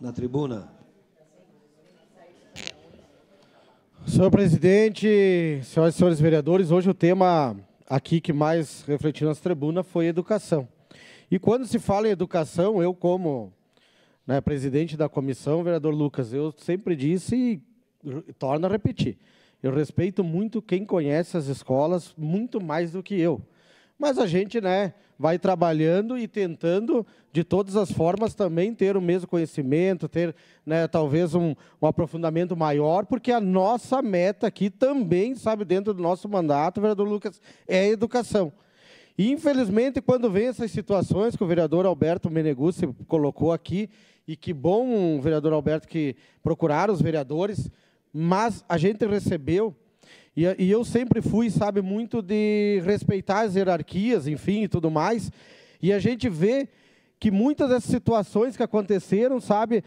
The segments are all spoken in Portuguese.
Na tribuna. Senhor presidente, senhoras e senhores vereadores, hoje o tema aqui que mais refletiu nas tribunas foi educação. E quando se fala em educação, eu como né, presidente da comissão, vereador Lucas, eu sempre disse e torno a repetir, eu respeito muito quem conhece as escolas, muito mais do que eu. Mas a gente né, vai trabalhando e tentando, de todas as formas, também ter o mesmo conhecimento, ter né, talvez um, um aprofundamento maior, porque a nossa meta aqui também, sabe, dentro do nosso mandato, vereador Lucas, é a educação. E, infelizmente, quando vem essas situações que o vereador Alberto Meneguzzi colocou aqui, e que bom, vereador Alberto, que procuraram os vereadores, mas a gente recebeu, e, e eu sempre fui, sabe, muito de respeitar as hierarquias, enfim, e tudo mais, e a gente vê que muitas dessas situações que aconteceram, sabe,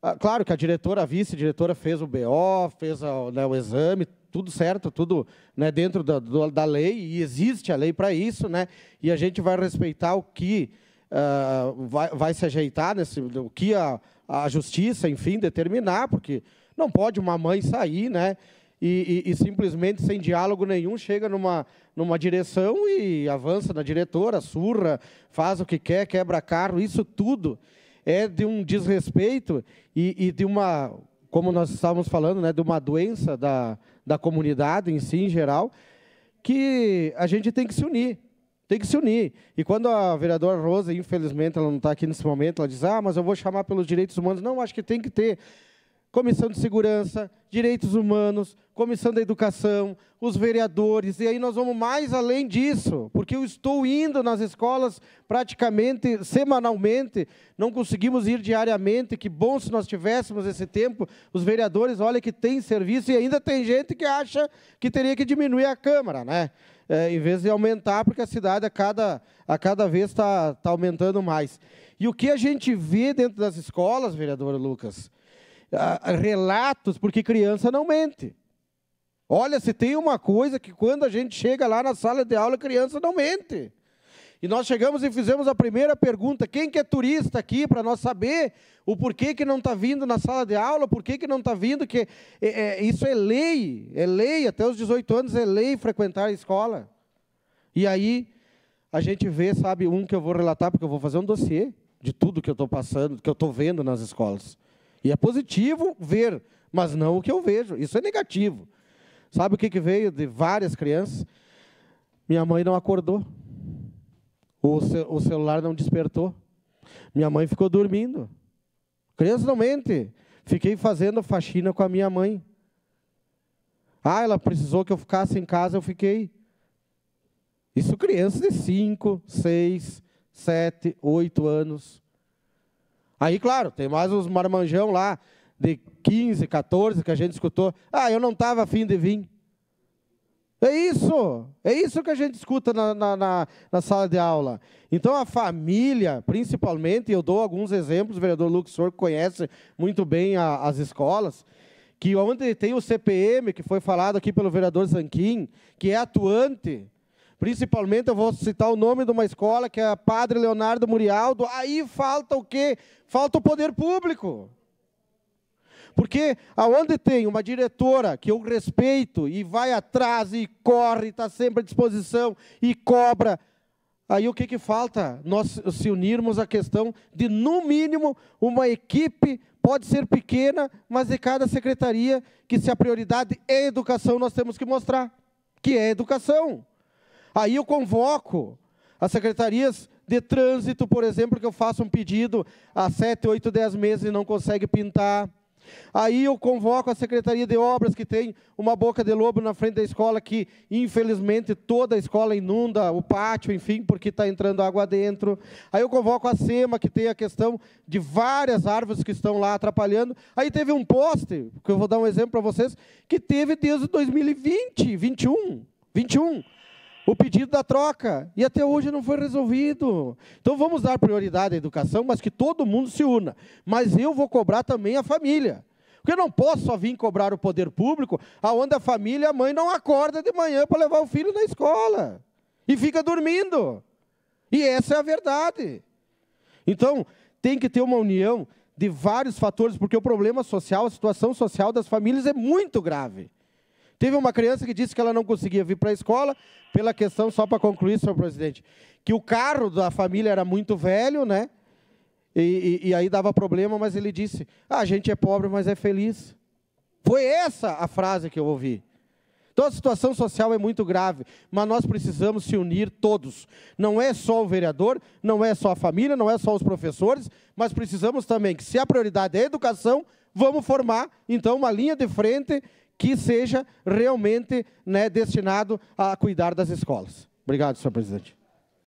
ah, claro que a diretora, a vice-diretora fez o BO, fez a, né, o exame, tudo certo, tudo né, dentro da, da lei, e existe a lei para isso, né, e a gente vai respeitar o que uh, vai, vai se ajeitar, nesse, o que a, a justiça, enfim, determinar, porque não pode uma mãe sair, né? E, e, e, simplesmente sem diálogo nenhum chega numa, numa direção e avança na diretora, surra, faz o que quer, quebra carro, isso tudo é de um desrespeito e, e de uma, como nós estávamos falando, né, de uma doença da, da comunidade em si, em geral, que a gente tem que se unir. Tem que se unir. E quando a vereadora Rosa, infelizmente, ela não está aqui nesse momento, ela diz, ah, mas eu vou chamar pelos direitos humanos. Não, acho que tem que ter Comissão de Segurança, Direitos Humanos, Comissão da Educação, os vereadores, e aí nós vamos mais além disso, porque eu estou indo nas escolas praticamente semanalmente, não conseguimos ir diariamente, que bom se nós tivéssemos esse tempo, os vereadores, olha que tem serviço, e ainda tem gente que acha que teria que diminuir a Câmara, né? É, em vez de aumentar, porque a cidade a cada, a cada vez está tá aumentando mais. E o que a gente vê dentro das escolas, vereador Lucas, relatos, porque criança não mente. Olha, se tem uma coisa que quando a gente chega lá na sala de aula, criança não mente. E nós chegamos e fizemos a primeira pergunta: quem que é turista aqui para nós saber o porquê que não está vindo na sala de aula, por que não está vindo? Que é, é, isso é lei, é lei, até os 18 anos é lei frequentar a escola. E aí a gente vê, sabe, um que eu vou relatar, porque eu vou fazer um dossiê de tudo que eu estou passando, que eu estou vendo nas escolas. E é positivo ver, mas não o que eu vejo. Isso é negativo. Sabe o que, que veio de várias crianças? Minha mãe não acordou. O, ce o celular não despertou. Minha mãe ficou dormindo. Criança não mente. Fiquei fazendo faxina com a minha mãe. Ah, ela precisou que eu ficasse em casa, eu fiquei. Isso crianças de 5, 6, 7, 8 anos. Aí, claro, tem mais uns marmanjão lá, de 15, 14, que a gente escutou. Ah, eu não estava afim de vir. É isso, é isso que a gente escuta na, na, na, na, sala de aula. Então, a família, principalmente, eu dou alguns exemplos, o vereador Lucas Sor conhece muito bem a, as escolas, que onde tem o CPM, que foi falado aqui pelo vereador Zanquim, que é atuante, Principalmente eu vou citar o nome de uma escola que é Padre Leonardo Murialdo. Aí falta o quê? Falta o poder público. Porque aonde tem uma diretora que eu respeito e vai atrás e corre, está sempre à disposição e cobra, aí o que, que falta? Nós se unirmos à questão de, no mínimo, uma equipe, pode ser pequena, mas de cada secretaria, que se a prioridade é educação, nós temos que mostrar que é educação. Aí eu convoco as secretarias de trânsito, por exemplo, que eu faço um pedido há sete, oito, dez meses e não consegue pintar. Aí eu convoco a Secretaria de Obras, que tem uma boca de lobo na frente da escola, que infelizmente toda a escola inunda o pátio, enfim, porque está entrando água dentro. Aí eu convoco a SEMA, que tem a questão de várias árvores que estão lá atrapalhando. Aí teve um poste, que eu vou dar um exemplo para vocês, que teve desde 2020, 21, 21 o pedido da troca. E até hoje não foi resolvido. Então vamos dar prioridade à educação, mas que todo mundo se una. Mas eu vou cobrar também a família. Porque eu não posso só vir cobrar o poder público, aonde a família, a mãe não acorda de manhã para levar o filho na escola. E fica dormindo. E essa é a verdade. Então, tem que ter uma união de vários fatores, porque o problema social, a situação social das famílias é muito grave. Teve uma criança que disse que ela não conseguia vir para a escola, pela questão, só para concluir, senhor presidente, que o carro da família era muito velho, né? E, e, e, aí dava problema, mas ele disse: ah, a gente é pobre, mas é feliz. Foi essa a frase que eu ouvi. Então a situação social é muito grave, mas nós precisamos se unir todos. Não é só o vereador, não é só a família, não é só os professores, mas precisamos também que, se a prioridade é a educação, vamos formar então uma linha de frente que seja realmente né, destinado a cuidar das escolas. Obrigado, senhor presidente.